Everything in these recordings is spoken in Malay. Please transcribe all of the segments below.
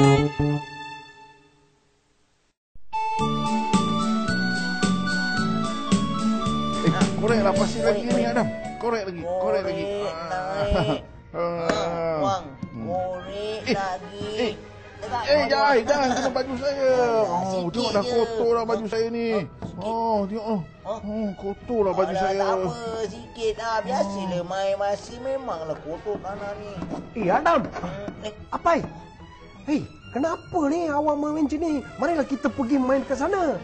Eh, korek lah pasti lagi ni Adam. Korek lagi, korek lagi. Korek ah. Ah. Eh, lagi. Eh, eh, dah, eh, kena baju saya. Oh, oh tengok dah kotor dah baju saya ni. Oh, oh tengok oh. oh. Oh, kotor lah baju saya. Tak apa, sikit lah. Biasa lah, main masih memanglah kotor kanan ni. Eh, Adam. Hmm, apa? Hei, kenapa ni awak main macam ni? Marilah kita pergi main ke sana.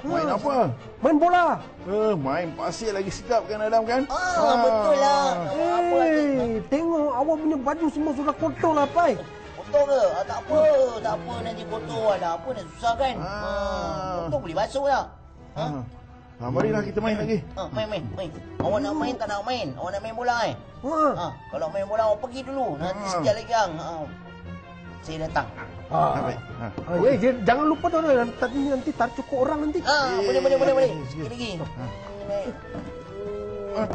Main Ha. apa? Main bola. Eh, main pasir lagi sedap kan Adam kan? Ah, betul lah. Apa hati? Hei, tengok awak punya baju semua sudah kotor lah, Pai. Kotor ke? Ah, tak apa. Tak apa nanti kotor. Ada apa nak susah kan? Ah. Ah. Kotor boleh basuh lah. Ha? Ha. Ha, marilah kita main lagi. Ha, main, main, main. Awak nak main tak nak main? Awak nak main bola eh? Ha. Ha, kalau main bola awak pergi dulu. Nanti Ah. sekejap lagi hang. Ha. Saya datang. Ha, Ha. baik. Ha. Ha, eh, j- jangan lupa tu nanti nanti tak cukup orang nanti. Ha, Eh, boleh, boleh, boleh, boleh. sikit, lagi. Ha. Naik. Ah,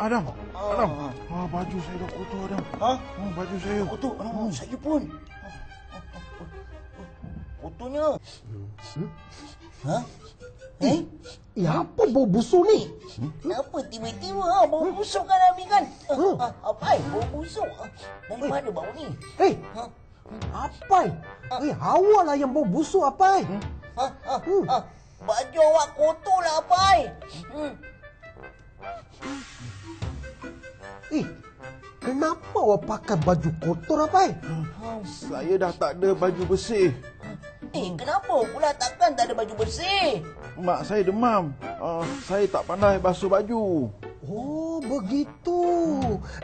Adam. Ah. Adam. Ha, baju saya dah kotor Adam. Ha? Ha, baju saya. Kotor. Oh, saya pun. Kotornya. Ha? Eh? Eh, apa bau busuk ni? Kenapa tiba-tiba ha, bau busuk kan Abi kan? Ha, Hmm. ha, apa eh? Bau busuk. Ha, dari mana bau ni? Hei, Ha? Apa? Eh, awak lah yang bau busuk apa? Ha, ha, Hmm. ha. Baju awak kotor lah apa eh? Hmm. Eh, kenapa awak pakai baju kotor apa? Saya dah tak ada baju bersih. Eh, kenapa pula takkan tak ada baju bersih? Mak saya demam. Uh, saya tak pandai basuh baju. Oh, begitu.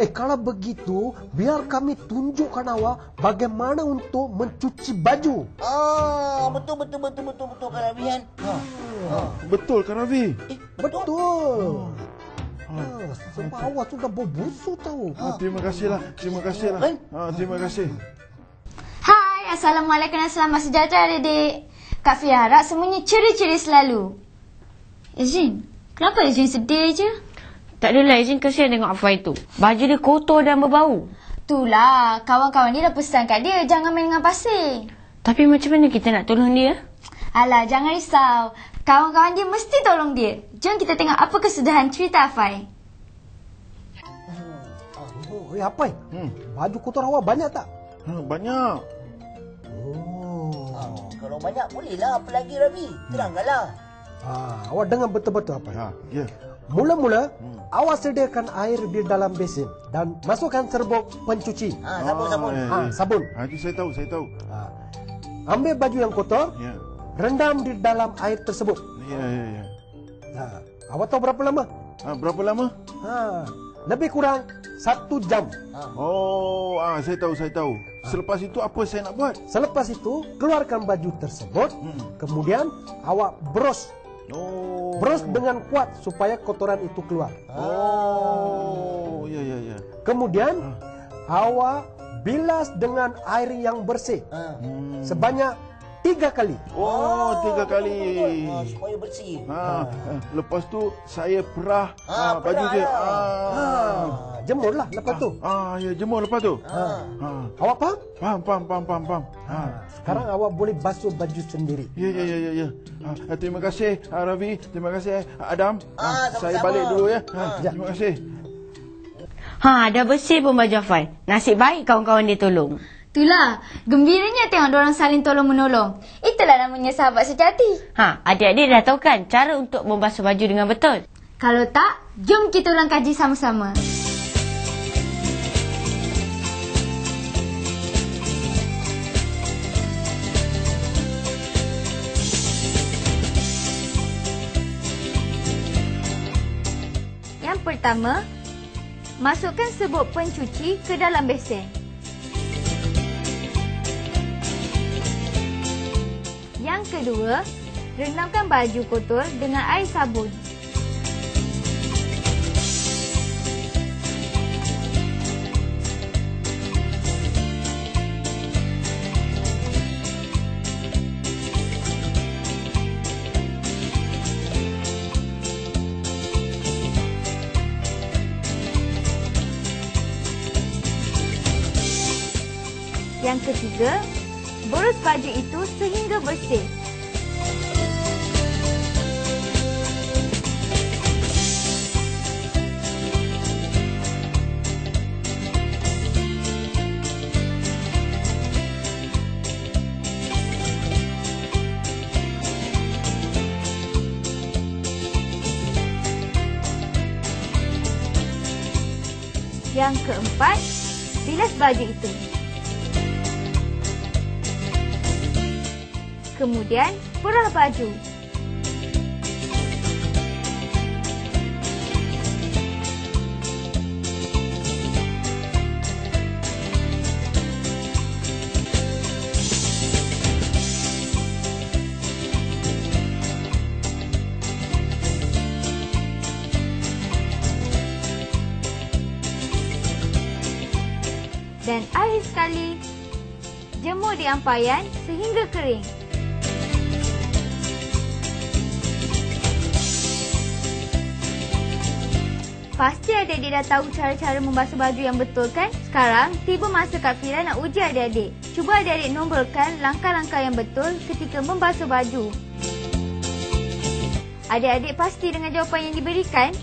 Eh, kalau begitu, biar kami tunjukkan awak bagaimana untuk mencuci baju. Ah, betul betul betul betul betul kan Abian. Ha. ha. Betul Rafi? Eh, Betul. Ha, sebab awak sudah bau busuk tahu. Ha, terima kasihlah. Terima kasihlah. Kan? Ha, terima kasih. Hai, Assalamualaikum dan selamat sejahtera adik-adik. Kak Fia harap semuanya ceria-ceria selalu. Izin, kenapa Izin sedih je? Tak adalah izin kesian tengok Afai tu. Baju dia kotor dan berbau. Itulah, kawan-kawan dia dah pesan kat dia jangan main dengan pasir. Tapi macam mana kita nak tolong dia? Alah, jangan risau. Kawan-kawan dia mesti tolong dia. Jom kita tengok apa kesudahan cerita Afai. Oh, eh, apa? Hmm. Baju kotor awak banyak tak? Ha, banyak. Oh. ha. Kalau banyak bolehlah apa lagi Rabi? Terangkanlah. Ha, awak dengar betul-betul apa? Ha, ya. Mula-mula, awak sediakan air di dalam besin dan masukkan serbuk pencuci. Ha, sabun-sabun. Ah, Ha, ya, ya. sabun. Ha, itu saya tahu, saya tahu. Ha. Ambil baju yang kotor, Ya. rendam di dalam air tersebut. Ya, ya, ya. Ha. Awak tahu berapa lama? Ha, berapa lama? Ha. Lebih kurang satu jam. Oh, ah, saya tahu, saya tahu. Selepas itu apa saya nak buat? Selepas itu, keluarkan baju tersebut. Hmm. Kemudian, awak bros. Oh. Dengan kuat supaya kotoran itu keluar. Oh, ya, ya, ya. Kemudian, awak bilas dengan air yang bersih. Hmm. Sebanyak tiga kali. Oh, tiga kali. Ha, supaya bersih. Ha, eh, lepas tu saya perah Ah, ha, baju perah dia. lah. Ah. Ha. Jemurlah lepas tu. Ah, ya jemur lepas tu. Ha. Ha. Awak faham? Faham, faham, faham, faham, faham. Ha. Sekarang awak boleh basuh baju sendiri. Ya, ya, ya, ya, ya. Ha, terima kasih ha, Ravi, terima kasih Adam. Ah, Ha, saya sama-sama. balik dulu ya. Ha, Ah. terima kasih. Ha, dah bersih pun baju Afai. Nasib baik kawan-kawan dia tolong. Itulah, gembiranya tengok orang saling tolong-menolong. Itulah namanya sahabat sejati. Ha, adik-adik dah tahu kan cara untuk membasuh baju dengan betul? Kalau tak, jom kita ulang kaji sama-sama. Yang pertama, masukkan serbuk pencuci ke dalam besen. Yang kedua, rendamkan baju kotor dengan air sabun. Yang ketiga, boros baju itu sehingga bersih. Yang keempat, bilas baju itu. Kemudian, perah baju. Dan akhir sekali, jemur di ampayan sehingga kering. Pasti adik-adik dah tahu cara-cara membasuh baju yang betul kan? Sekarang, tiba masa Kak Fira nak uji adik-adik. Cuba adik-adik nomborkan langkah-langkah yang betul ketika membasuh baju. Adik-adik pasti dengan jawapan yang diberikan?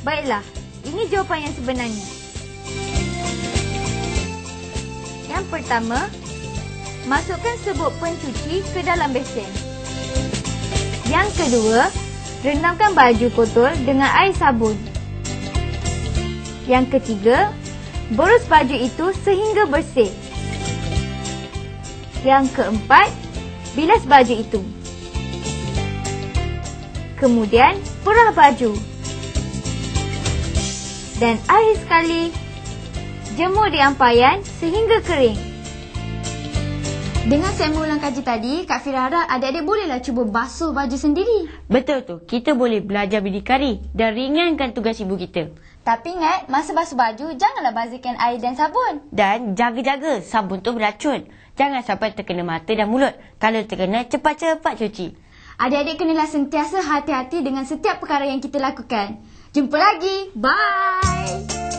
Baiklah, ini jawapan yang sebenarnya. Yang pertama, masukkan sebut pencuci ke dalam besen. Yang kedua, rendamkan baju kotor dengan air sabun. Yang ketiga, boros baju itu sehingga bersih. Yang keempat, bilas baju itu. Kemudian, perah baju. Dan akhir sekali, jemur di ampayan sehingga kering. Dengan saya mengulang kaji tadi, Kak Fira harap adik-adik bolehlah cuba basuh baju sendiri. Betul tu. Kita boleh belajar berdikari dan ringankan tugas ibu kita. Tapi ingat, masa basuh baju, janganlah bazirkan air dan sabun. Dan jaga-jaga sabun tu beracun. Jangan sampai terkena mata dan mulut. Kalau terkena, cepat-cepat cuci. Adik-adik kenalah sentiasa hati-hati dengan setiap perkara yang kita lakukan. Jumpa lagi. Bye.